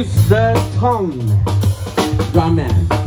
Use the tongue, drummer.